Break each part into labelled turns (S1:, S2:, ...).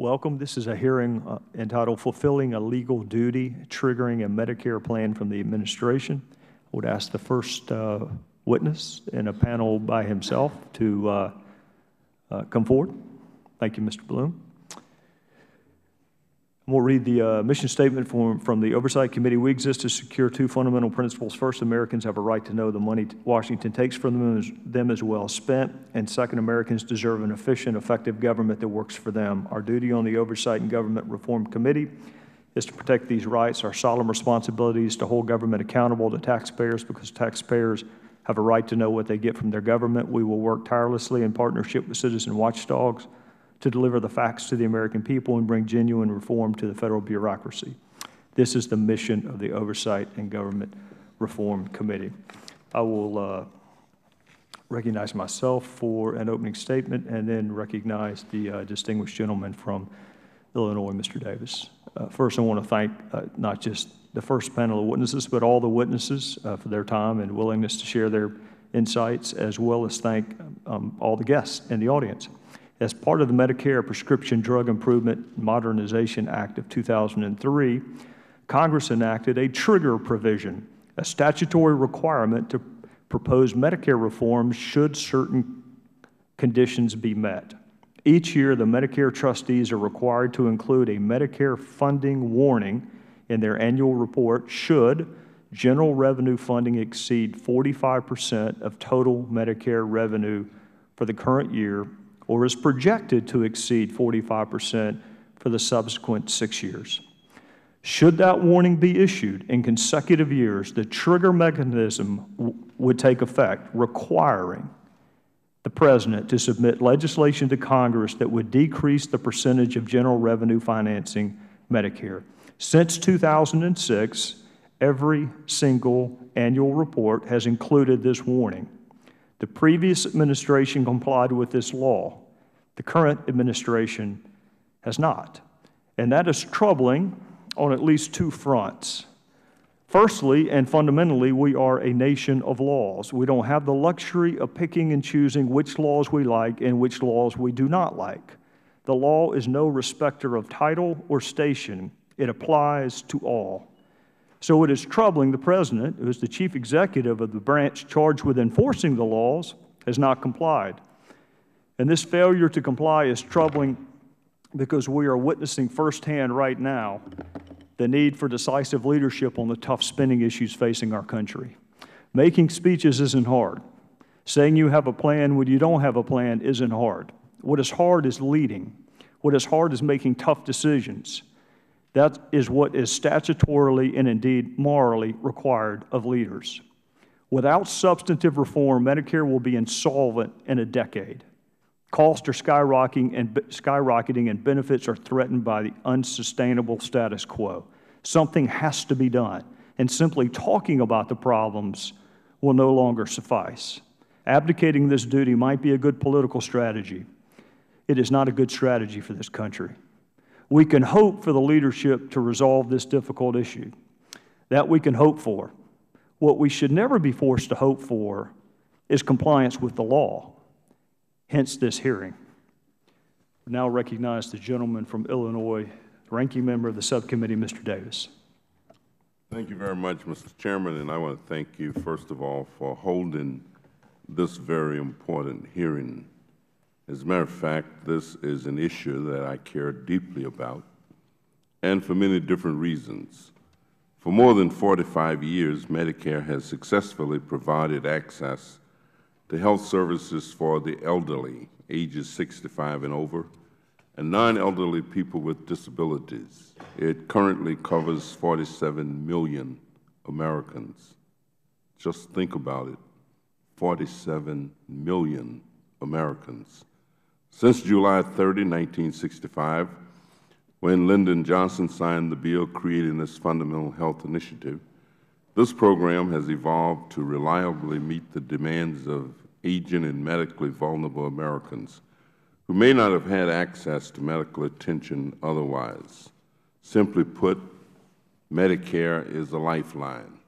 S1: welcome. This is a hearing uh, entitled Fulfilling a Legal Duty, Triggering a Medicare Plan from the Administration. I would ask the first uh, witness in a panel by himself to uh, uh come forward. Thank you, Mr. Blum. We'll read the uh, mission statement from, from the Oversight Committee. We exist to secure two fundamental principles. First, Americans have a right to know the money Washington takes from them is, them is well spent. And second, Americans deserve an efficient, effective government that works for them. Our duty on the Oversight and Government Reform Committee is to protect these rights. Our solemn responsibility is to hold government accountable to taxpayers because taxpayers have a right to know what they get from their government. We will work tirelessly in partnership with citizen watchdogs to deliver the facts to the American people and bring genuine reform to the Federal bureaucracy. This is the mission of the Oversight and Government Reform Committee. I will uh, recognize myself for an opening statement and then recognize the uh, distinguished gentleman from Illinois, Mr. Davis. Uh, first, I want to thank uh, not just the first panel of witnesses, but all the witnesses uh, for their time and willingness to share their insights, as well as thank um, all the guests in the audience. As part of the Medicare Prescription Drug Improvement Modernization Act of 2003, Congress enacted a trigger provision, a statutory requirement to propose Medicare reforms should certain conditions be met. Each year, the Medicare trustees are required to include a Medicare funding warning in their annual report should general revenue funding exceed 45 percent of total Medicare revenue for the current year or is projected to exceed 45 percent for the subsequent six years. Should that warning be issued in consecutive years, the trigger mechanism would take effect, requiring the President to submit legislation to Congress that would decrease the percentage of general revenue financing Medicare. Since 2006, every single annual report has included this warning. The previous administration complied with this law. The current administration has not. And that is troubling on at least two fronts. Firstly, and fundamentally, we are a nation of laws. We don't have the luxury of picking and choosing which laws we like and which laws we do not like. The law is no respecter of title or station. It applies to all. So it is troubling the President, who is the chief executive of the branch charged with enforcing the laws, has not complied. And this failure to comply is troubling because we are witnessing firsthand right now the need for decisive leadership on the tough spending issues facing our country. Making speeches isn't hard. Saying you have a plan when you don't have a plan isn't hard. What is hard is leading. What is hard is making tough decisions. That is what is statutorily and indeed morally required of leaders. Without substantive reform, Medicare will be insolvent in a decade. Costs are skyrocketing and, skyrocketing and benefits are threatened by the unsustainable status quo. Something has to be done, and simply talking about the problems will no longer suffice. Abdicating this duty might be a good political strategy. It is not a good strategy for this country. We can hope for the leadership to resolve this difficult issue. That we can hope for. What we should never be forced to hope for is compliance with the law, hence this hearing. We now recognize the gentleman from Illinois, ranking member of the subcommittee, Mr. Davis.
S2: Thank you very much, Mr. Chairman, and I want to thank you, first of all, for holding this very important hearing as a matter of fact, this is an issue that I care deeply about, and for many different reasons. For more than 45 years, Medicare has successfully provided access to health services for the elderly, ages 65 and over, and non-elderly people with disabilities. It currently covers 47 million Americans. Just think about it, 47 million Americans. Since July 30, 1965, when Lyndon Johnson signed the bill creating this fundamental health initiative, this program has evolved to reliably meet the demands of aging and medically vulnerable Americans who may not have had access to medical attention otherwise. Simply put, Medicare is a lifeline.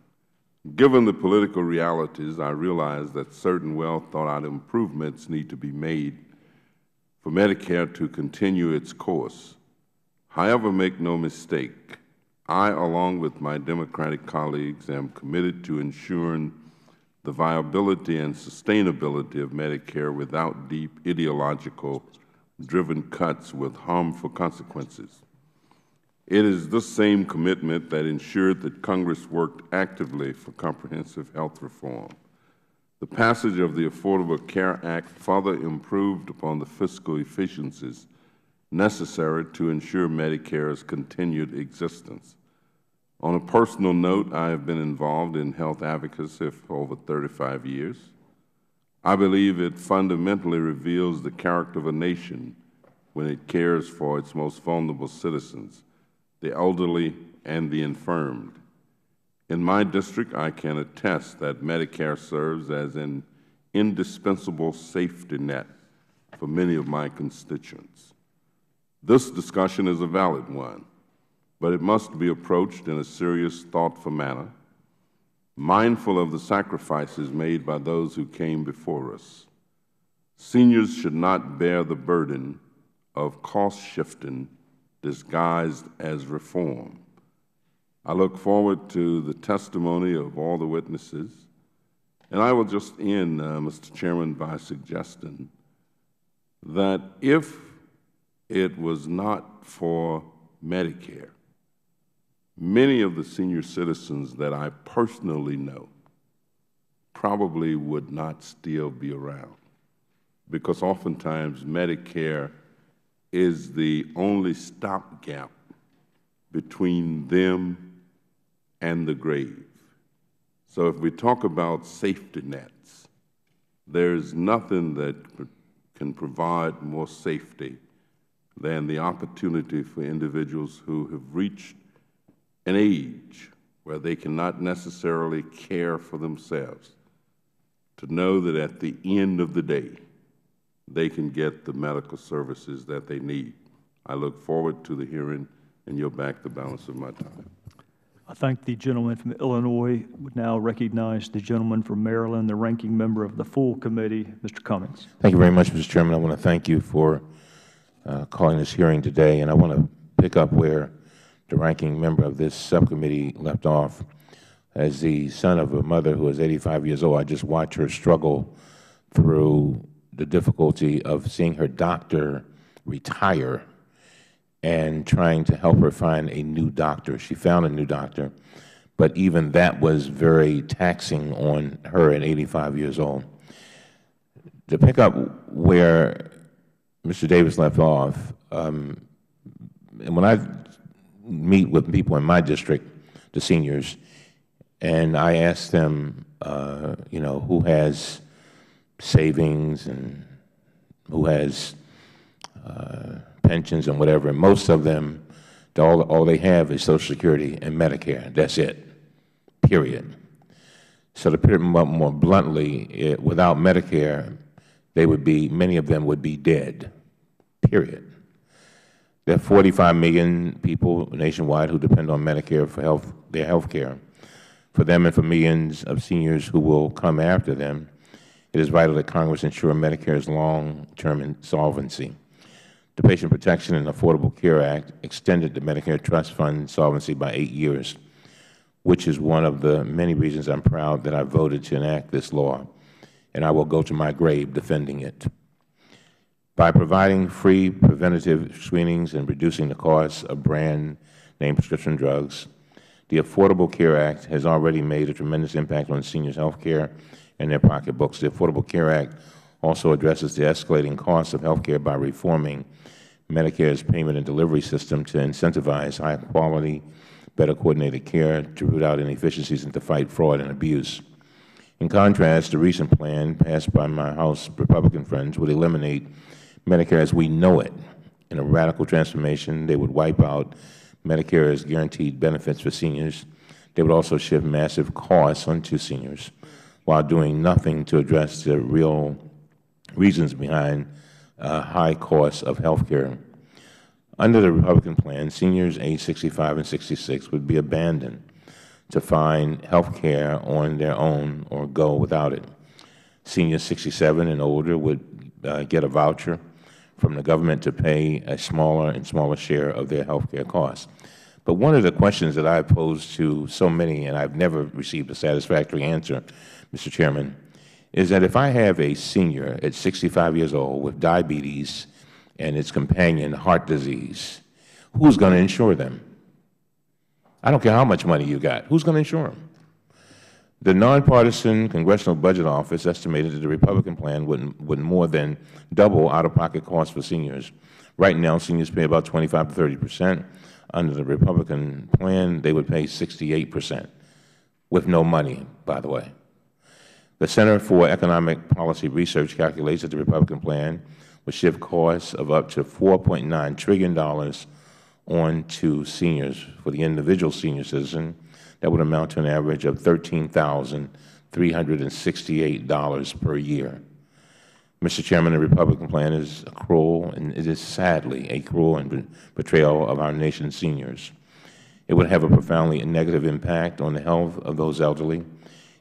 S2: Given the political realities, I realize that certain well-thought-out improvements need to be made for Medicare to continue its course. However, make no mistake, I, along with my Democratic colleagues, am committed to ensuring the viability and sustainability of Medicare without deep ideological driven cuts with harmful consequences. It is this same commitment that ensured that Congress worked actively for comprehensive health reform. The passage of the Affordable Care Act further improved upon the fiscal efficiencies necessary to ensure Medicare's continued existence. On a personal note, I have been involved in health advocacy for over 35 years. I believe it fundamentally reveals the character of a nation when it cares for its most vulnerable citizens, the elderly and the infirmed. In my district, I can attest that Medicare serves as an indispensable safety net for many of my constituents. This discussion is a valid one, but it must be approached in a serious, thoughtful manner, mindful of the sacrifices made by those who came before us. Seniors should not bear the burden of cost shifting disguised as reform. I look forward to the testimony of all the witnesses, and I will just end, uh, Mr. Chairman, by suggesting that if it was not for Medicare, many of the senior citizens that I personally know probably would not still be around because oftentimes Medicare is the only stopgap between them and the grave. So if we talk about safety nets, there's nothing that can provide more safety than the opportunity for individuals who have reached an age where they cannot necessarily care for themselves to know that at the end of the day, they can get the medical services that they need. I look forward to the hearing and yield back the balance of my time.
S1: I thank the gentleman from Illinois. Would now recognize the gentleman from Maryland, the ranking member of the full committee, Mr. Cummings.
S3: Thank you very much, Mr. Chairman. I want to thank you for uh, calling this hearing today, and I want to pick up where the ranking member of this subcommittee left off. As the son of a mother who is 85 years old, I just watch her struggle through the difficulty of seeing her doctor retire and trying to help her find a new doctor. She found a new doctor, but even that was very taxing on her at 85 years old. To pick up where Mr. Davis left off, um, and when I meet with people in my district, the seniors, and I ask them, uh, you know, who has savings and who has uh, pensions and whatever. And most of them, all, all they have is Social Security and Medicare. That's it, period. So to put it more bluntly, it, without Medicare, they would be, many of them would be dead, period. There are 45 million people nationwide who depend on Medicare for health, their health care. For them and for millions of seniors who will come after them, it is vital that Congress ensure Medicare's long-term solvency. The Patient Protection and Affordable Care Act extended the Medicare Trust Fund solvency by eight years, which is one of the many reasons I am proud that I voted to enact this law, and I will go to my grave defending it. By providing free preventative screenings and reducing the cost of brand-name prescription drugs, the Affordable Care Act has already made a tremendous impact on seniors' health care in their pocketbooks. The Affordable Care Act also addresses the escalating costs of health care by reforming Medicare's payment and delivery system to incentivize high-quality, better coordinated care, to root out inefficiencies, and to fight fraud and abuse. In contrast, the recent plan passed by my House Republican friends would eliminate Medicare as we know it. In a radical transformation, they would wipe out Medicare's guaranteed benefits for seniors. They would also shift massive costs onto seniors while doing nothing to address the real reasons behind high costs of health care. Under the Republican plan, seniors age 65 and 66 would be abandoned to find health care on their own or go without it. Seniors 67 and older would uh, get a voucher from the government to pay a smaller and smaller share of their health care costs. But one of the questions that I pose to so many, and I've never received a satisfactory answer, Mr. Chairman, is that if I have a senior at 65 years old with diabetes and its companion heart disease, who's going to insure them? I don't care how much money you got. Who's going to insure them? The nonpartisan Congressional Budget Office estimated that the Republican plan would, would more than double out-of-pocket costs for seniors. Right now, seniors pay about 25 to 30 percent. Under the Republican plan, they would pay 68 percent, with no money, by the way. The Center for Economic Policy Research calculates that the Republican plan would shift costs of up to $4.9 trillion on to seniors. For the individual senior citizen, that would amount to an average of $13,368 per year. Mr. Chairman, the Republican plan is cruel, and it is sadly a cruel and betrayal of our nation's seniors. It would have a profoundly negative impact on the health of those elderly.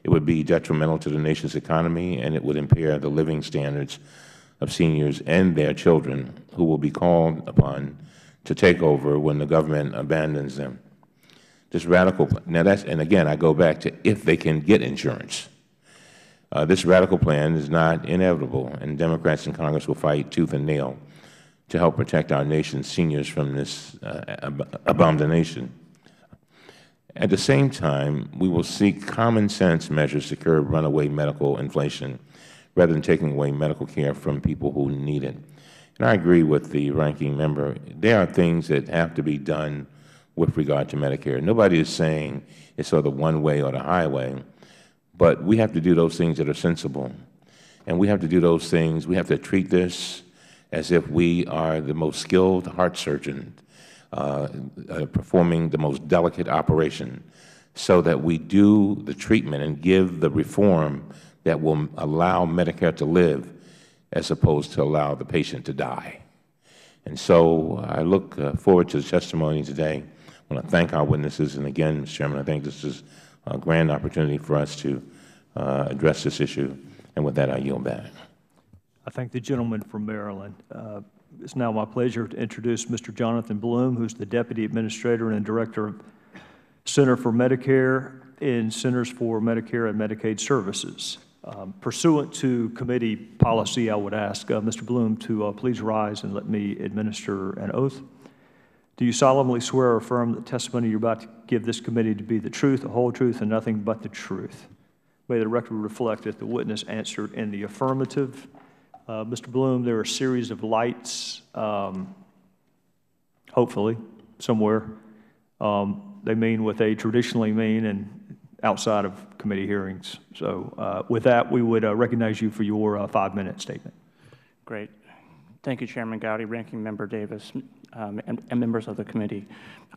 S3: It would be detrimental to the nation's economy, and it would impair the living standards of seniors and their children who will be called upon to take over when the government abandons them. This radical, now that's, and again, I go back to if they can get insurance. Uh, this radical plan is not inevitable, and Democrats in Congress will fight tooth and nail to help protect our nation's seniors from this uh, ab abomination. At the same time, we will seek common sense measures to curb runaway medical inflation rather than taking away medical care from people who need it. And I agree with the ranking member. There are things that have to be done with regard to Medicare. Nobody is saying it's of one way or the highway, but we have to do those things that are sensible. And we have to do those things, we have to treat this as if we are the most skilled heart surgeon performing the most delicate operation so that we do the treatment and give the reform that will allow Medicare to live as opposed to allow the patient to die. And so I look uh, forward to the testimony today. I want to thank our witnesses. And again, Mr. Chairman, I think this is a grand opportunity for us to uh, address this issue. And with that, I yield back.
S1: I thank the gentleman from Maryland. Uh, it's now my pleasure to introduce Mr. Jonathan Blum, who's the Deputy Administrator and Director of Center for Medicare and Centers for Medicare and Medicaid Services. Um, pursuant to committee policy, I would ask uh, Mr. Blum to uh, please rise and let me administer an oath. Do you solemnly swear or affirm the testimony you're about to give this committee to be the truth, the whole truth, and nothing but the truth? May the record reflect that the witness answered in the affirmative. Uh, Mr. Blum, there are a series of lights, um, hopefully, somewhere. Um, they mean what they traditionally mean, and outside of committee hearings. So uh, with that, we would uh, recognize you for your uh, five-minute statement.
S4: Great. Thank you, Chairman Gowdy, Ranking Member Davis, um, and, and, members of the committee.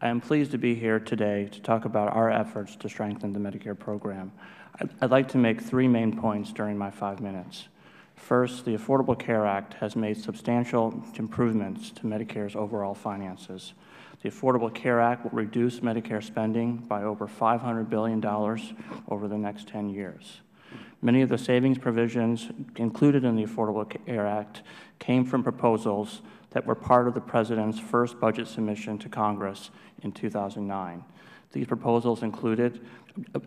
S4: I am pleased to be here today to talk about our efforts to strengthen the Medicare program. I'd, I'd like to make three main points during my five minutes. First, the Affordable Care Act has made substantial improvements to Medicare's overall finances. The Affordable Care Act will reduce Medicare spending by over $500 billion over the next 10 years. Many of the savings provisions included in the Affordable Care Act came from proposals that were part of the President's first budget submission to Congress in 2009. These proposals included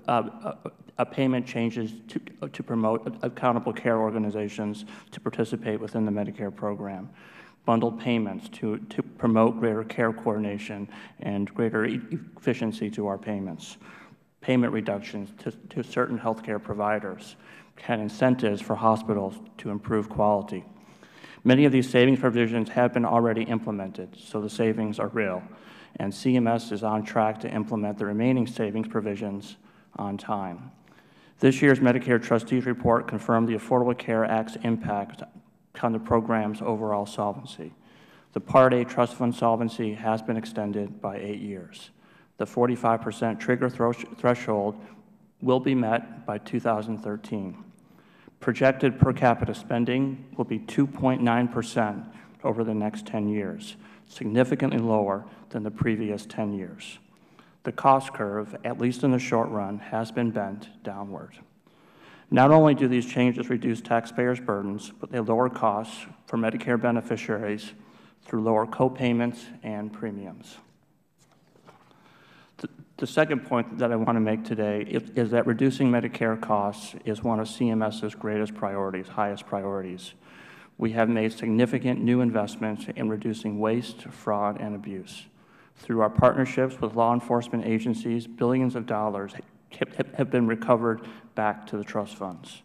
S4: uh, uh, payment changes to, to promote accountable care organizations to participate within the Medicare program, bundled payments to, to promote greater care coordination and greater efficiency to our payments, payment reductions to, to certain health care providers, and incentives for hospitals to improve quality. Many of these savings provisions have been already implemented, so the savings are real, and CMS is on track to implement the remaining savings provisions on time. This year's Medicare Trustees Report confirmed the Affordable Care Act's impact on the program's overall solvency. The Part A trust fund solvency has been extended by eight years. The 45 percent trigger threshold will be met by 2013. Projected per capita spending will be 2.9 percent over the next 10 years, significantly lower than the previous 10 years. The cost curve, at least in the short run, has been bent downward. Not only do these changes reduce taxpayers' burdens, but they lower costs for Medicare beneficiaries through lower co-payments and premiums. The- The second point that I want to make today is is that reducing Medicare costs is one of CMS's greatest priorities, highest priorities. We have made significant new investments in reducing waste, fraud, and abuse. Through our partnerships with law enforcement agencies, billions of dollars have- been recovered back to the trust funds.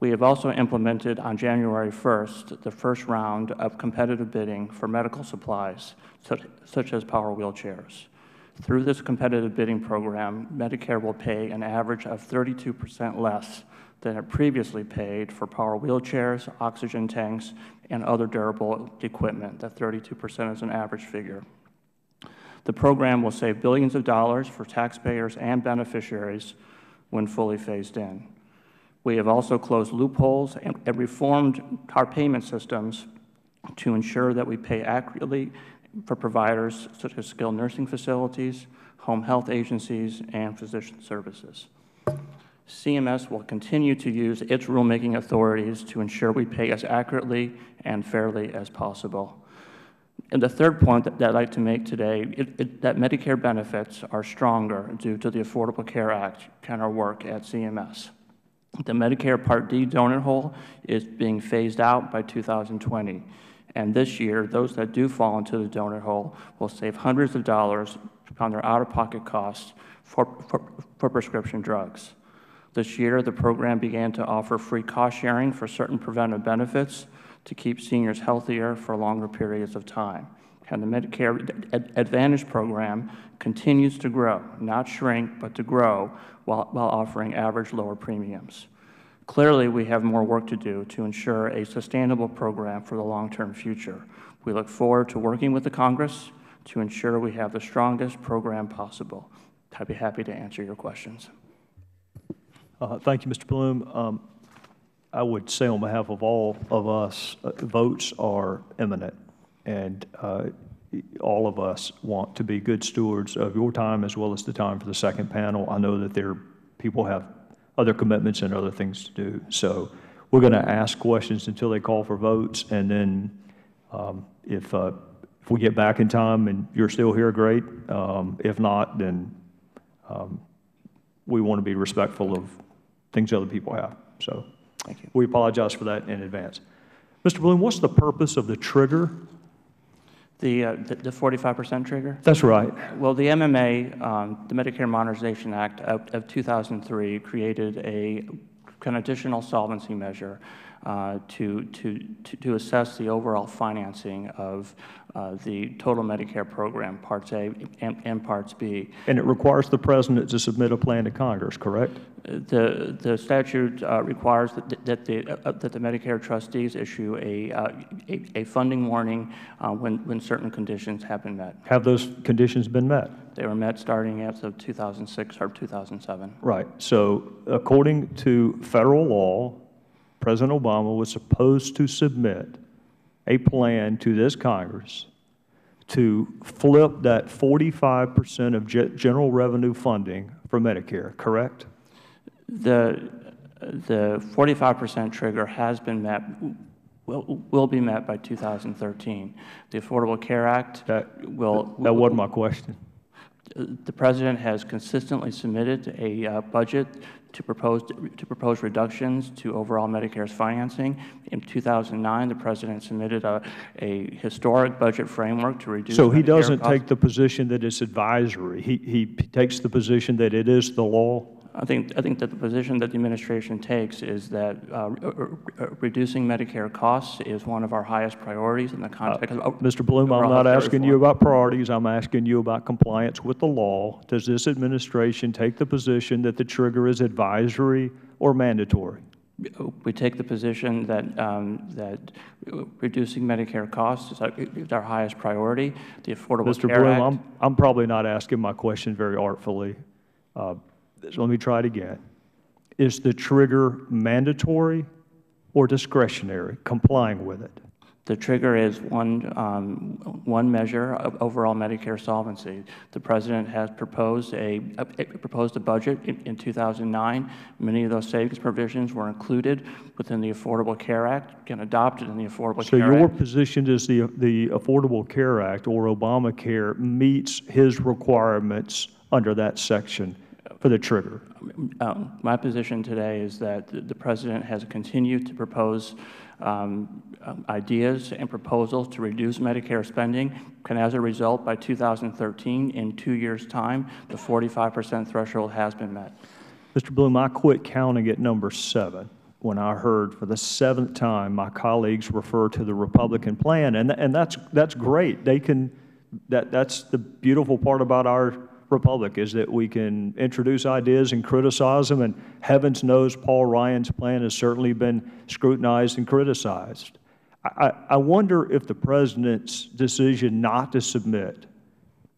S4: We have also implemented on January 1st the first round of competitive bidding for medical supplies such- such as power wheelchairs. Through this competitive bidding program, Medicare will pay an average of 32 percent less than it previously paid for power wheelchairs, oxygen tanks, and other durable equipment. That 32 percent is an average figure. The program will save billions of dollars for taxpayers and beneficiaries when fully phased in. We have also closed loopholes and and reformed our payment systems to ensure that we pay accurately for providers such as skilled nursing facilities, home health agencies, and physician services. CMS will continue to use its rulemaking authorities to ensure we pay as accurately and fairly as possible. And the third point that I'd like to make today, it- it- that Medicare benefits are stronger due to the Affordable Care Act and our work at CMS. The Medicare Part D donut hole is being phased out by 2020. And this year, those that do fall into the donut hole will save hundreds of dollars on their out-of-pocket costs for, for, for prescription drugs. This year, the program began to offer free cost sharing for certain preventive benefits to keep seniors healthier for longer periods of time. And the Medicare Advantage program continues to grow, not shrink, but to grow while, while offering average lower premiums. Clearly, we have more work to do to ensure a sustainable program for the long-term future. We look forward to working with the Congress to ensure we have the strongest program possible. I'd be happy to answer your questions.
S1: Uh, Thank you, Mr. Blum. Um, I would say on behalf of all of us, uh, votes are imminent, and uh, all of us want to be good stewards of your time as well as the time for the second panel. I know that there, people have other commitments and other things to do. So we're going to ask questions until they call for votes, and then um, if, uh, if we get back in time and you're still here, great. Um, If not, then um, we want to be respectful of things other people have. So
S4: Thank you.
S1: we apologize for that in advance. Mr. Blum, what's the purpose of the trigger?
S4: The, uh, the the 45% trigger?
S1: That's right.
S4: Well, the MMA, um, the Medicare Modernization Act of, of 2003, created a an additional solvency measure uh, to, to, to to assess the overall financing of uh, the total Medicare program, Parts A and, and Parts B.
S1: And it requires the president to submit a plan to Congress, correct?
S4: The, the statute uh, requires that, that the, uh, that the Medicare trustees issue a, uh, a, a funding warning uh, when, when certain conditions have been met.
S1: Have those conditions been met?
S4: They were met starting as of 2006 or 2007.
S1: Right. So according to federal law, President Obama was supposed to submit a plan to this Congress to flip that 45% of general revenue funding for Medicare, correct?
S4: The, the 45% trigger has been met, will, will be met by 2013. The Affordable Care Act
S1: That,
S4: will.
S1: that wasn't my question.
S4: The President has consistently submitted a uh, budget to propose, to propose reductions to overall Medicare's financing. In 2009, the President submitted a, a historic budget framework to reduce
S1: So he
S4: Medicare
S1: doesn't
S4: costs.
S1: take the position that it's advisory. He, he takes the position that it is the law?
S4: I think, I think that the position that the administration takes is that uh, re- re- reducing Medicare costs is one of our highest priorities in the context of.
S1: Mr. Blum, I'm not asking you about priorities, I'm asking you about compliance with the law. Does this administration take the position that the trigger is advisory or mandatory?
S4: We take the position that, um, that reducing Medicare costs is our, is our highest priority. The Affordable
S1: Mr.
S4: Care
S1: Blum,
S4: Act.
S1: I'm, I'm probably not asking my question very artfully. Uh, so Let me try it again. Is the trigger mandatory or discretionary, complying with it?
S4: The trigger is one, um, one measure of overall Medicare solvency. The President has proposed a, a- proposed a budget in, in 2009. Many of those savings provisions were included within the Affordable Care Act and adopted in the Affordable
S1: So
S4: Care Act.
S1: So your position is the, the Affordable Care Act or Obamacare meets his requirements under that section for the trigger?
S4: Um, My position today is that the the President has continued to propose um, um, ideas and proposals to reduce Medicare spending, and as a result, by 2013, in two years' time, the 45 percent threshold has been met.
S1: Mr. Blum, I quit counting at number seven when I heard for the seventh time my colleagues refer to the Republican plan, and, and that's, that's great. They can, that, that's the beautiful part about our republic is that we can introduce ideas and criticize them, and heavens knows Paul Ryan's plan has certainly been scrutinized and criticized. I, I wonder if the President's decision not to submit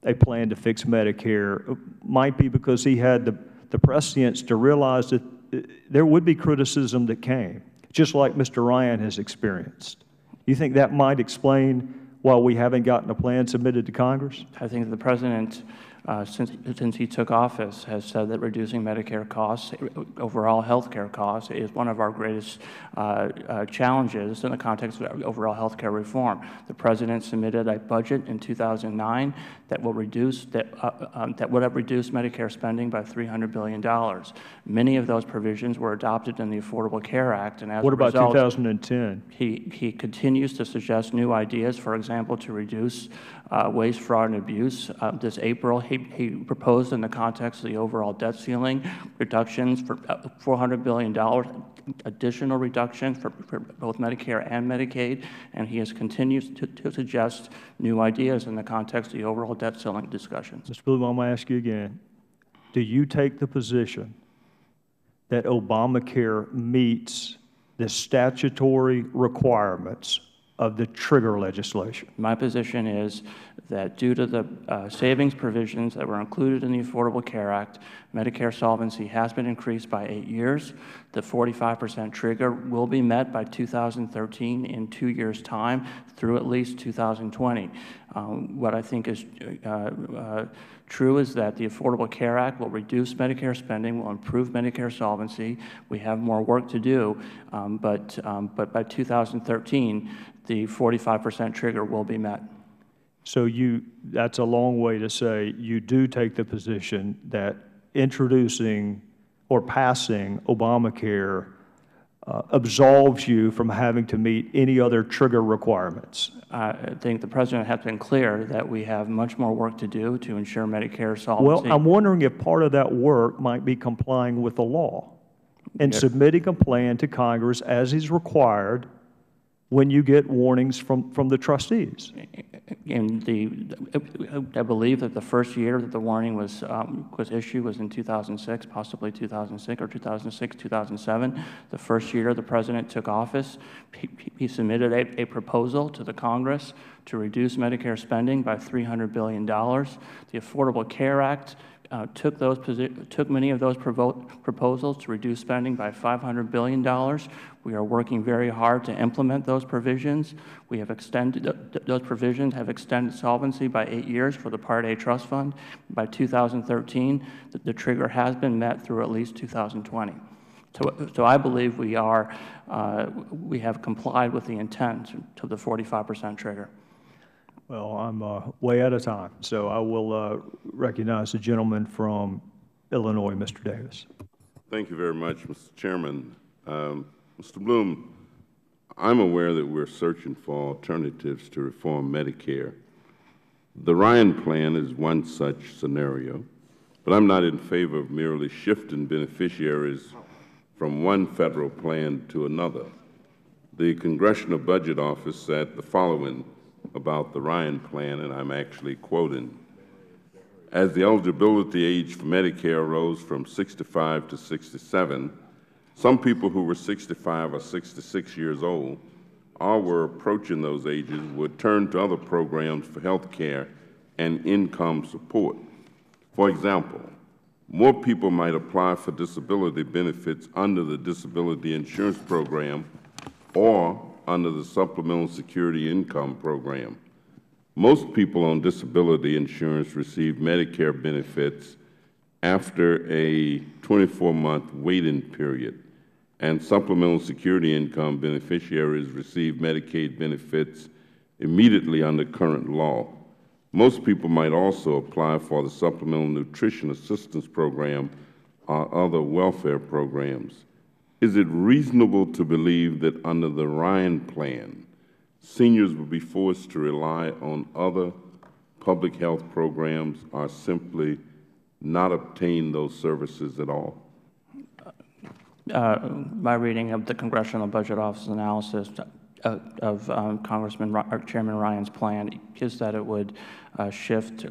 S1: a plan to fix Medicare might be because he had the, the prescience to realize that uh, there would be criticism that came, just like Mr. Ryan has experienced. You think that might explain why we haven't gotten a plan submitted to Congress?
S4: I think the President, uh, since, since he took office, has said that reducing Medicare costs, overall health care costs, is one of our greatest uh, uh, challenges in the context of overall health care reform. The President submitted a budget in 2009 that will reduce, that, uh, um, that would have reduced Medicare spending by $300 billion. Many of those provisions were adopted in the Affordable Care Act, and as
S1: What about
S4: result,
S1: 2010?
S4: he, he continues to suggest new ideas, for example, to reduce uh, waste, fraud, and abuse. Uh, This April, he, he proposed in the context of the overall debt ceiling, reductions for uh, $400 billion, additional reductions for, for both Medicare and Medicaid, and he has continued to, to suggest new ideas in the context of the overall debt ceiling discussions.
S1: Mr. Blum, I'm going to ask you again. Do you take the position that Obamacare meets the statutory requirements of the trigger legislation?
S4: My position is that due to the uh, savings provisions that were included in the Affordable Care Act, Medicare solvency has been increased by eight years. The 45 percent trigger will be met by 2013 in two years' time through at least 2020. Um, What I think is uh, uh, true is that the Affordable Care Act will reduce Medicare spending, will improve Medicare solvency. We have more work to do, um, but, um, but by 2013, the 45 percent trigger will be met.
S1: So you, that's a long way to say you do take the position that introducing or passing Obamacare uh, absolves you from having to meet any other trigger requirements.
S4: I think the President has been clear that we have much more work to do to ensure Medicare solvency. Well.
S1: I'm wondering if part of that work might be complying with the law and
S4: Yeah.
S1: submitting a plan to Congress as is required when you get warnings from, from the trustees.
S4: In the, I believe that the first year that the warning was, um, was issued was in 2006, possibly 2006 or 2006, 2007. The first year the President took office, he, he submitted a, a proposal to the Congress to reduce Medicare spending by $300 billion. The Affordable Care Act uh, took those, took many of those proposals to reduce spending by $500 billion. We are working very hard to implement those provisions. We have extended, th- th- those provisions have extended solvency by eight years for the Part A trust fund. By 2013, the, the trigger has been met through at least 2020. So, so I believe we are, uh, we have complied with the intent to the 45% trigger.
S1: Well, I'm uh, way out of time, so I will uh, recognize the gentleman from Illinois, Mr. Davis.
S2: Thank you very much, Mr. Chairman. Um, Mr. Blum, I'm aware that we're searching for alternatives to reform Medicare. The Ryan Plan is one such scenario, but I'm not in favor of merely shifting beneficiaries from one Federal plan to another. The Congressional Budget Office said the following about the Ryan Plan, and I'm actually quoting. As the eligibility age for Medicare rose from 65 to 67, some people who were 65 or 66 years old or were approaching those ages would turn to other programs for health care and income support. For example, more people might apply for disability benefits under the Disability Insurance Program or under the Supplemental Security Income Program. Most people on disability insurance receive Medicare benefits after a 24-month waiting period, and Supplemental Security Income beneficiaries receive Medicaid benefits immediately under current law. Most people might also apply for the Supplemental Nutrition Assistance Program or other welfare programs. Is it reasonable to believe that under the Ryan Plan, seniors will be forced to rely on other public health programs or simply not obtain those services at all?
S4: Uh, My reading of the Congressional Budget Office analysis of um, Congressman, Chairman Ryan's plan is that it would uh, shift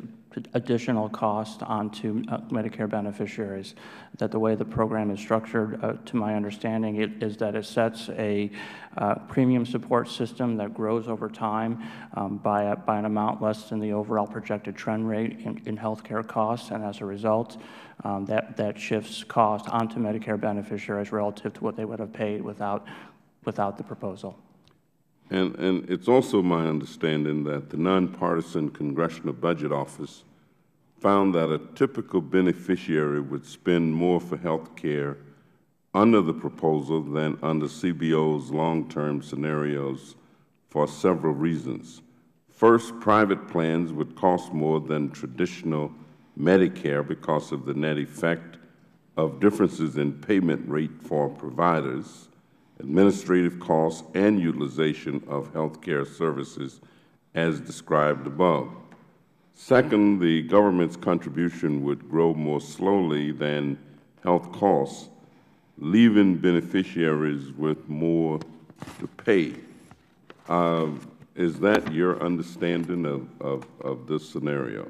S4: additional cost onto uh, Medicare beneficiaries. That the way the program is structured, uh, to my understanding, it is that it sets a uh, premium support system that grows over time um, by, a- by an amount less than the overall projected trend rate in, in healthcare costs, and as a result, um, that, that shifts cost onto Medicare beneficiaries relative to what they would have paid without, without the proposal.
S2: And, and it's also my understanding that the nonpartisan Congressional Budget Office found that a typical beneficiary would spend more for health care under the proposal than under CBO's long-term scenarios for several reasons. First, private plans would cost more than traditional Medicare because of the net effect of differences in payment rate for providers administrative costs, and utilization of health care services as described above. Second, the government's contribution would grow more slowly than health costs, leaving beneficiaries with more to pay. Uh, is that your understanding of, of, of this scenario?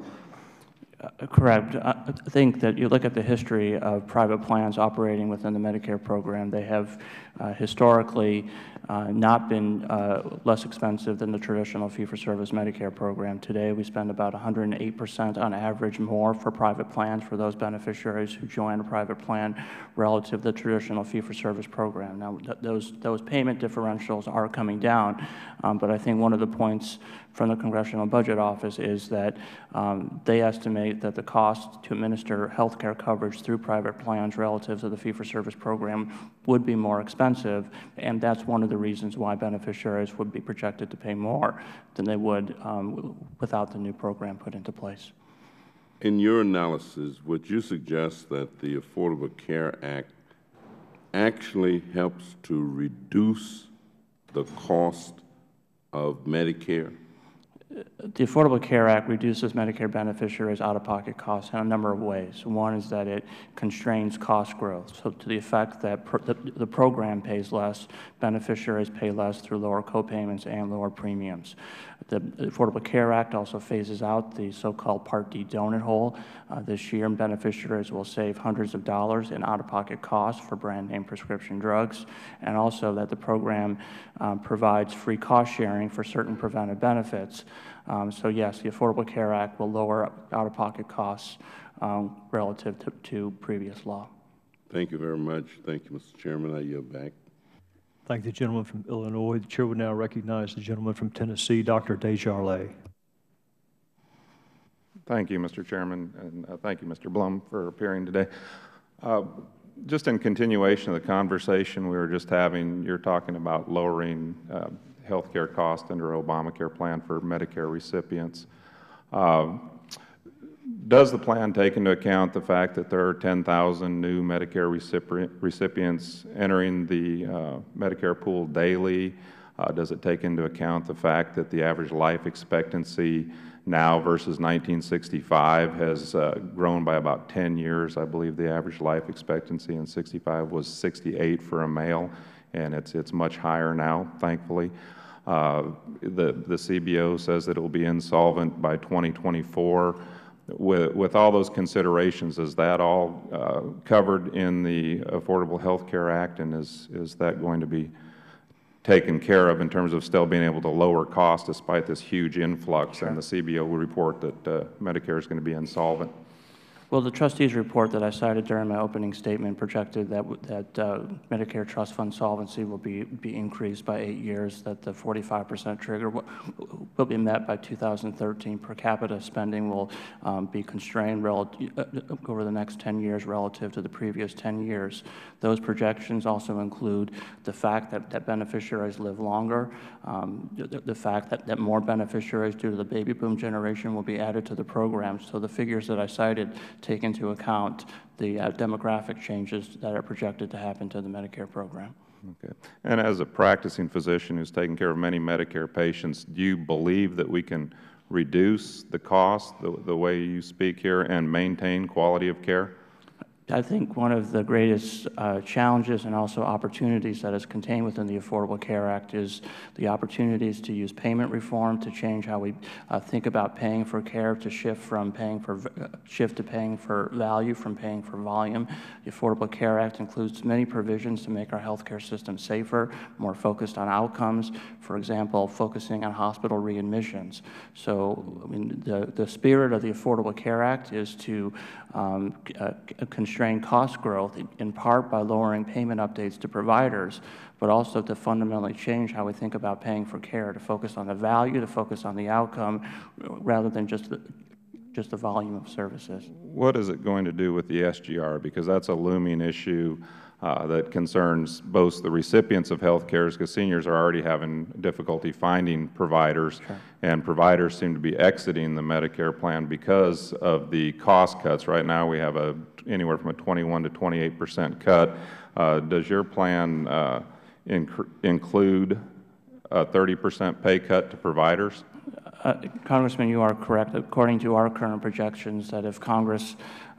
S4: Uh, Correct. I I think that you look at the history of private plans operating within the Medicare program, they have uh, historically uh, not been uh, less expensive than the traditional fee-for-service Medicare program. Today, we spend about 108 percent on average more for private plans for those beneficiaries who join a private plan relative to the traditional fee-for-service program. Now, th- those, those payment differentials are coming down, um, but I think one of the points from the Congressional Budget Office is that um, they estimate that the cost to administer health care coverage through private plans relative to the fee-for-service program would be more expensive, and that's one of the reasons why beneficiaries would be projected to pay more than they would um, without the new program put into place.
S2: In your analysis, would you suggest that the Affordable Care Act actually helps to reduce the cost of Medicare?
S4: The Affordable Care Act reduces Medicare beneficiaries' out-of-pocket costs in a number of ways. One is that it constrains cost growth, so to the effect that the, the program pays less, beneficiaries pay less through lower copayments and lower premiums. The Affordable Care Act also phases out the so-called Part D donut hole. Uh, this year, and beneficiaries will save hundreds of dollars in out-of-pocket costs for brand-name prescription drugs, and also that the program um, provides free cost sharing for certain preventive benefits. Um, so yes, the Affordable Care Act will lower out-of-pocket costs um, relative to, to previous law.
S2: Thank you very much. Thank you, Mr. Chairman. I yield back.
S1: Thank the gentleman from Illinois. The chair would now recognize the gentleman from Tennessee, Dr. Desjarlais.
S5: Thank you, Mr. Chairman, and uh, thank you, Mr. Blum, for appearing today. Uh, Just in continuation of the conversation we were just having, you're talking about lowering uh, health care costs under Obamacare plan for Medicare recipients. Uh, Does the plan take into account the fact that there are 10,000 new Medicare recipients entering the uh, Medicare pool daily? Uh, Does it take into account the fact that the average life expectancy now versus 1965 has uh, grown by about 10 years? I believe the average life expectancy in 65 was 68 for a male, and it's, it's much higher now, thankfully. Uh, The, the CBO says that it will be insolvent by 2024. With, with all those considerations, is that all uh, covered in the Affordable Health Care Act, and is, is that going to be taken care of in terms of still being able to lower costs despite this huge influx? And the CBO will report that uh, Medicare is going to be insolvent.
S4: Well, the trustees' report that I cited during my opening statement projected that, that uh, Medicare trust fund solvency will be, be increased by eight years, that the 45% trigger will, be met by 2013. Per capita spending will um, be constrained uh, over the next 10 years relative to the previous 10 years. Those projections also include the fact that, that beneficiaries live longer, um, the, the- the fact that, that more beneficiaries due to the baby boom generation will be added to the program. So the figures that I cited take into account the uh, demographic changes that are projected to happen to the Medicare program.
S5: Okay. And as a practicing physician who's taken care of many Medicare patients, do you believe that we can reduce the cost, the, the way you speak here, and maintain quality of care?
S4: I think one of the greatest uh, challenges and also opportunities that is contained within the Affordable Care Act is the opportunities to use payment reform to change how we uh, think about paying for care, to shift from paying for uh, shift to paying for value, from paying for volume. The Affordable Care Act includes many provisions to make our healthcare system safer, more focused on outcomes. For example, focusing on hospital readmissions. So, I mean, the the spirit of the Affordable Care Act is to um, c- uh, c- constrain cost growth in- part by lowering payment updates to providers, but also to fundamentally change how we think about paying for care, to focus on the value, to focus on the outcome, rather than just the, just the volume of services.
S5: What is it going to do with the SGR? Because that's a looming issue uh, that concerns both the recipients of health care, because seniors are already having difficulty finding providers, and providers seem to be exiting the Medicare plan because of the cost cuts. Right now, we have a anywhere from a 21 to 28 percent cut. Uh, Does your plan uh, inc- include a 30 percent pay cut to providers?
S4: Uh, Congressman, you are correct. According to our current projections, that if Congress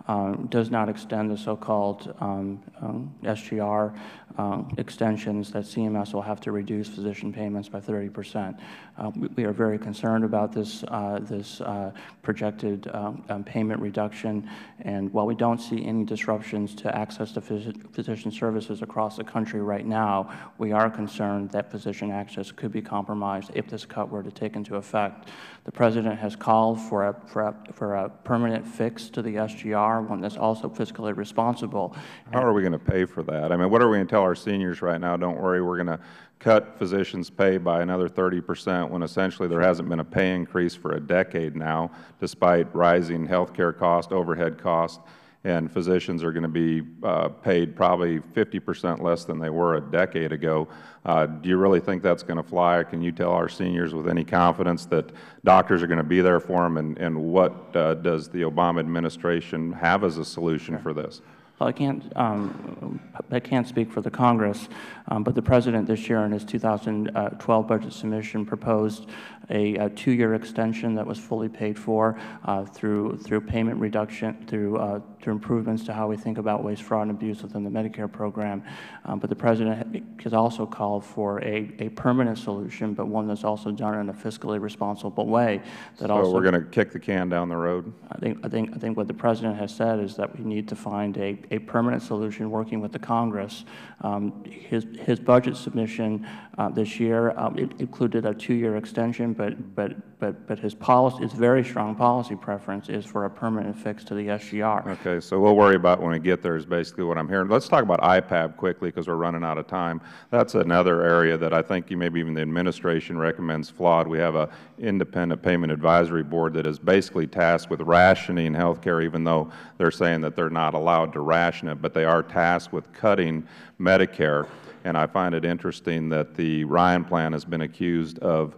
S4: um, does not extend the so-called um, um, SGR um, extensions, that CMS will have to reduce physician payments by 30 percent. Uh, we- We are very concerned about this, uh, this uh, projected um, um, payment reduction, and while we don't see any disruptions to access to phys- physician services across the country right now, we are concerned that physician access could be compromised if this cut were to take into effect. The President has called for a, for a, for a permanent fix to the SGR, one that's also fiscally responsible.
S5: How are we going to pay for that? I mean, what are we going to tell our seniors right now? Don't worry, we're going to cut physicians' pay by another 30 percent when essentially there hasn't been a pay increase for a decade now, despite rising health care cost, overhead cost, and physicians are going to be uh, paid probably 50 percent less than they were a decade ago. Uh, do you really think that's going to fly? Can you tell our seniors with any confidence that doctors are going to be there for them, and, and what uh, does the Obama administration have as a solution for this?
S4: Well, I can't, um, I can't speak for the Congress, um, but the President this year in his 2012 budget submission proposed a, a two-year extension that was fully paid for uh, through, through payment reduction, through, uh, through improvements to how we think about waste, fraud, and abuse within the Medicare program. Um, But the President has also called for a, a permanent solution, but one that's also done in a fiscally responsible way that
S5: So
S4: also.
S5: we're going to kick the can down the road?
S4: I think, I think, I think what the President has said is that we need to find a, a permanent solution working with the Congress. Um, His, his budget submission uh, this year, um, it included a two-year extension, but, but, but, but his policy, his very strong policy preference is for a permanent fix to the SGR.
S5: Okay, so we'll worry about when we get there is basically what I'm hearing. Let's talk about IPAB quickly because we're running out of time. That's another area that I think you maybe even the administration recommends flawed. We have a independent payment advisory board that is basically tasked with rationing health care, even though they're saying that they're not allowed to ration it, but they are tasked with cutting Medicare. And I find it interesting that the Ryan plan has been accused of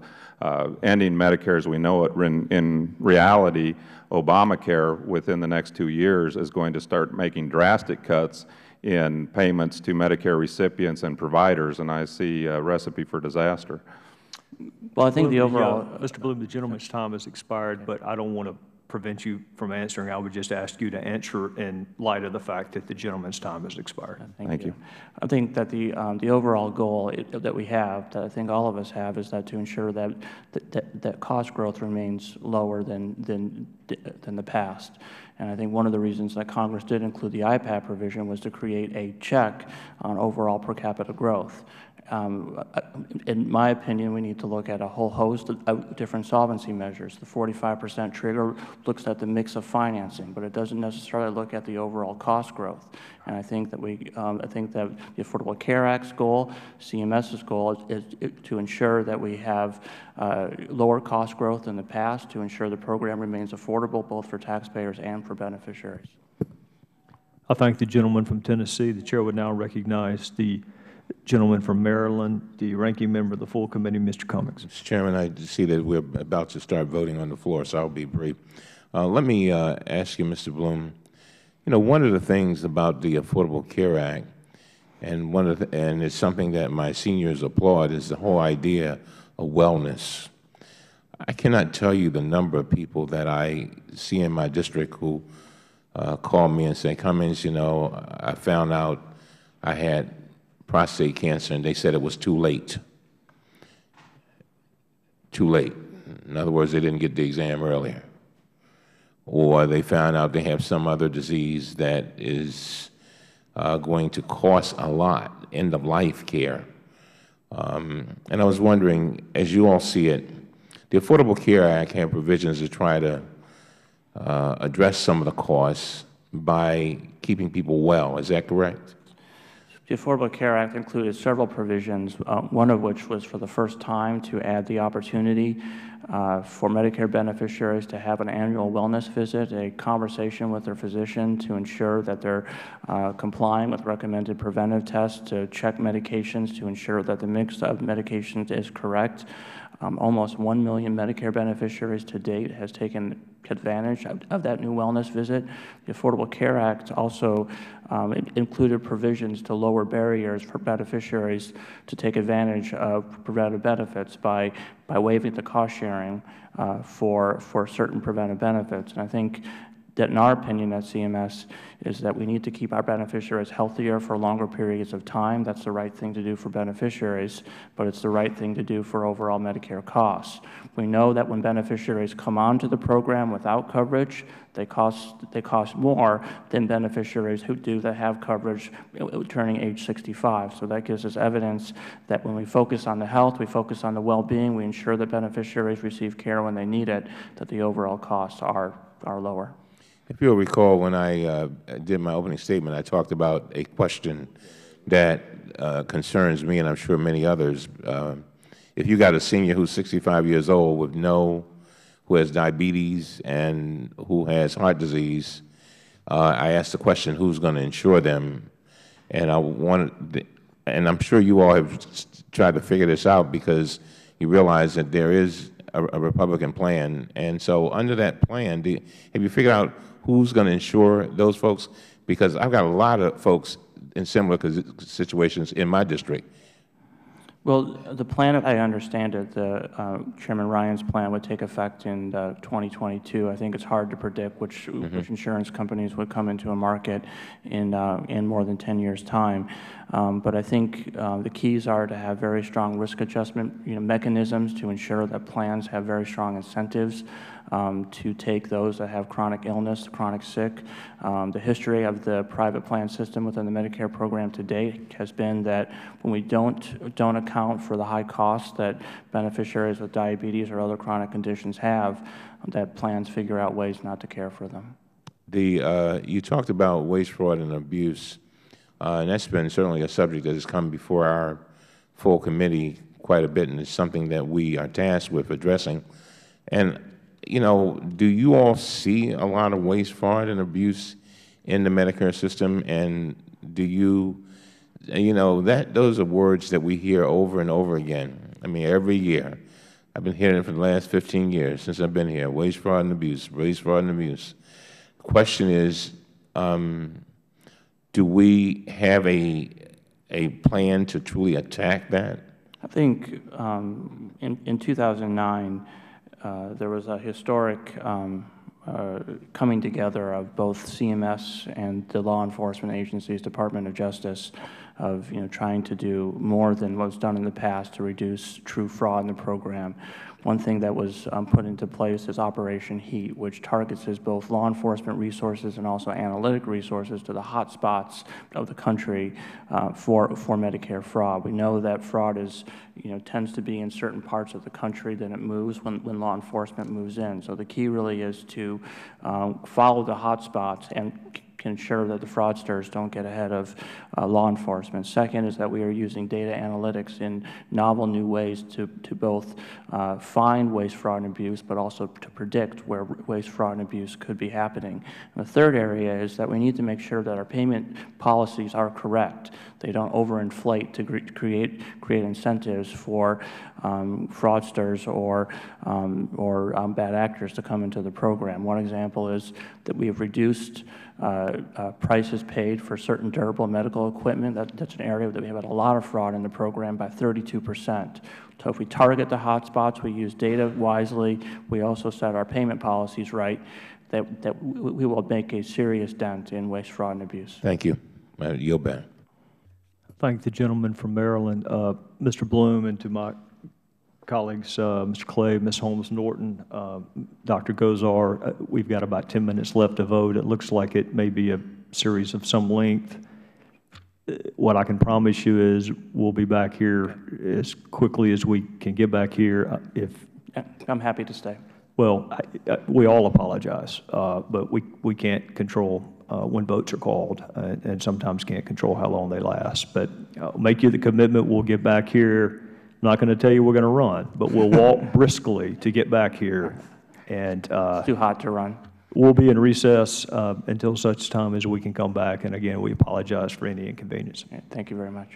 S5: ending Medicare as we know it. In, in reality, Obamacare within the next two years is going to start making drastic cuts in payments to Medicare recipients and providers, and I see a recipe for disaster.
S4: Well, I think the
S1: Blum, uh,
S4: overall,
S1: Mr. Blum, the gentleman's time has expired, but I don't want to prevent you from answering. I would just ask you to answer in light of the fact that the gentleman's time has expired.
S5: Thank you.
S4: I think that the, um, the overall goal i- that we have, that I think all of us have, is that to ensure that, that- that, that cost growth remains lower than, than, than the past. And I think one of the reasons that Congress did include the IPAB provision was to create a check on overall per capita growth. Um, uh, In my opinion, we need to look at a whole host of- different solvency measures. The 45% trigger looks at the mix of financing, but it doesn't necessarily look at the overall cost growth. And I think that we, um, I think that the Affordable Care Act's goal, CMS's goal is is to ensure that we have uh, lower cost growth in the past, to ensure the program remains affordable both for taxpayers and for beneficiaries.
S1: I thank the gentleman from Tennessee. The chair would now recognize the gentleman from Maryland, the ranking member of the full committee, Mr. Cummings.
S3: Mr. Chairman, I see that we're about to start voting on the floor, so I'll be brief. Uh, let me uh, ask you, Mr. Blum, you know, one of the things about the Affordable Care Act, and one of the, and it's something that my seniors applaud, is the whole idea of wellness. I cannot tell you the number of people that I see in my district who uh, call me and say, Cummings, you know, I found out I had prostate cancer, and they said it was too late. Too late. In other words, they didn't get the exam earlier. Or they found out they have some other disease that is uh, going to cost a lot, end-of-life care. Um, and I was wondering, as you all see it, the Affordable Care Act had provisions to try to uh, address some of the costs by keeping people well. Is that correct?
S4: The Affordable Care Act included several provisions, uh, one of which was for the first time to add the opportunity uh, for Medicare beneficiaries to have an annual wellness visit, a conversation with their physician to ensure that they're uh, complying with recommended preventive tests, to check medications, to ensure that the mix of medications is correct. Um, almost 1 million Medicare beneficiaries to date has taken advantage of, of that new wellness visit. The Affordable Care Act also um, included provisions to lower barriers for beneficiaries to take advantage of preventive benefits by, by waiving the cost sharing uh, for, for certain preventive benefits. And I think that in our opinion at CMS is that we need to keep our beneficiaries healthier for longer periods of time. That's the right thing to do for beneficiaries, but it's the right thing to do for overall Medicare costs. We know that when beneficiaries come onto the program without coverage, they cost, they cost more than beneficiaries who do that have coverage turning age 65. So that gives us evidence that when we focus on the health, we focus on the well-being, we ensure that beneficiaries receive care when they need it, that the overall costs are, are lower.
S3: If you'll recall, when I uh, did my opening statement, I talked about a question that uh, concerns me and I'm sure many others. Uh, if you got a senior who's 65 years old with no, who has diabetes and who has heart disease, uh, I asked the question, who's going to insure them? And I wanted, and I'm sure you all have tried to figure this out because you realize that there is a, a Republican plan. And so under that plan, do, have you figured out who's going to insure those folks? Because I've got a lot of folks in similar situations in my district.
S4: Well, the plan, I understand it, the, uh, Chairman Ryan's plan would take effect in uh, 2022. I think it's hard to predict which, mm -hmm. which insurance companies would come into a market in, uh, in more than 10 years' time. Um, but I think uh, the keys are to have very strong risk adjustment you know, mechanisms to ensure that plans have very strong incentives um, to take those that have chronic illness, chronic sick. Um, the history of the private plan system within the Medicare program to date has been that when we don't, don't account for the high costs that beneficiaries with diabetes or other chronic conditions have, that plans figure out ways not to care for them.
S3: The, uh, you talked about waste, fraud, and abuse, uh, and that's been certainly a subject that has come before our full committee quite a bit, and it's something that we are tasked with addressing. And you know, do you all see a lot of waste, fraud, and abuse in the Medicare system? And do you, you know, that those are words that we hear over and over again. I mean, every year. I've been hearing it for the last 15 years since I've been here. Waste, fraud, and abuse. Waste, fraud, and abuse. The question is, um, do we have a a plan to truly attack that?
S4: I think um, in in 2009 uh, there was a historic um, uh, coming together of both CMS and the law enforcement agencies, Department of Justice, of you know trying to do more than was done in the past to reduce true fraud in the program. One thing that was um, put into place is Operation Heat, which targets both law enforcement resources and also analytic resources to the hot spots of the country uh, for, for Medicare fraud. We know that fraud is, you know, tends to be in certain parts of the country, then it moves when, when law enforcement moves in. So the key really is to um, follow the hot spots and ensure that the fraudsters don't get ahead of uh, law enforcement. Second is that we are using data analytics in novel new ways to, to both uh, find waste, fraud, and abuse, but also to predict where waste, fraud, and abuse could be happening. And the third area is that we need to make sure that our payment policies are correct. They don't overinflate to cre create, create incentives for um, fraudsters or, um, or um, bad actors to come into the program. One example is that we have reduced prices paid for certain durable medical equipment. That, that's an area that we have had a lot of fraud in the program by 32 percent. So if we target the hotspots, we use data wisely, we also set our payment policies right, that, that we will make a serious dent in waste, fraud, and abuse.
S3: Thank you. I yield back.
S1: Thank the gentleman from Maryland, uh, Mr. Blum, and to my colleagues, uh, Mr. Clay, Ms. Holmes Norton, uh, Dr. Gosar. Uh, We've got about 10 minutes left to vote. It looks like it may be a series of some length. Uh, What I can promise you is we'll be back here as quickly as we can get back here. Uh, If,
S4: I'm happy to stay.
S1: well, I- I- we all apologize, uh, but we we can't control uh, when votes are called, uh, and sometimes can't control how long they last. But make you the commitment, we'll get back here. I'm not going to tell you we're going to run, but we'll walk briskly to get back here. And uh,
S4: Too hot to run.
S1: we'll be in recess uh, until such time as we can come back. And again, we apologize for any inconvenience.
S4: Yeah, Thank you very much.